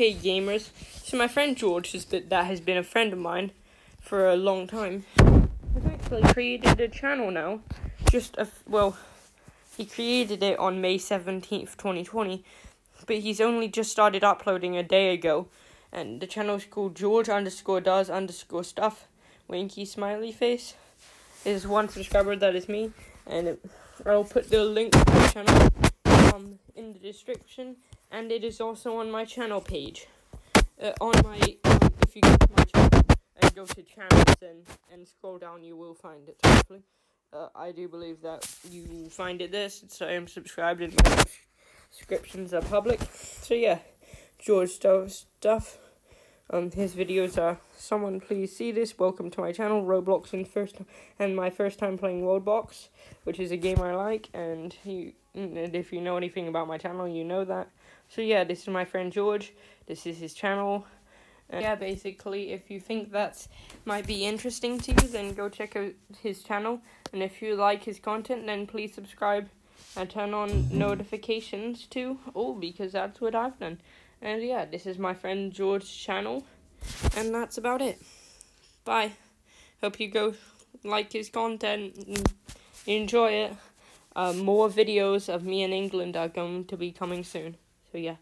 Okay, gamers. So my friend George has been, that has been a friend of mine for a long time. Has actually created a channel now. Just a well, he created it on May seventeenth, twenty twenty, but he's only just started uploading a day ago, and the channel is called George underscore does underscore stuff, winky smiley face. Is one subscriber that is me, and it, I'll put the link to the channel um in the description and it is also on my channel page. Uh, on my, if you go to my channel and go to channels and, and scroll down, you will find it, hopefully. Uh, I do believe that you will find it there, since I am subscribed and my subscriptions are public. So yeah, George Stuff stuff. Um, his videos are someone please see this. Welcome to my channel, Roblox and first and my first time playing Roblox, which is a game I like. And you, and if you know anything about my channel, you know that. So yeah, this is my friend George. This is his channel. And yeah, basically, if you think that might be interesting to you, then go check out his channel. And if you like his content, then please subscribe and turn on notifications too. Oh, because that's what I've done. And yeah, this is my friend George's channel. And that's about it. Bye. Hope you go like his content and enjoy it. Uh, more videos of me in England are going to be coming soon. So yeah.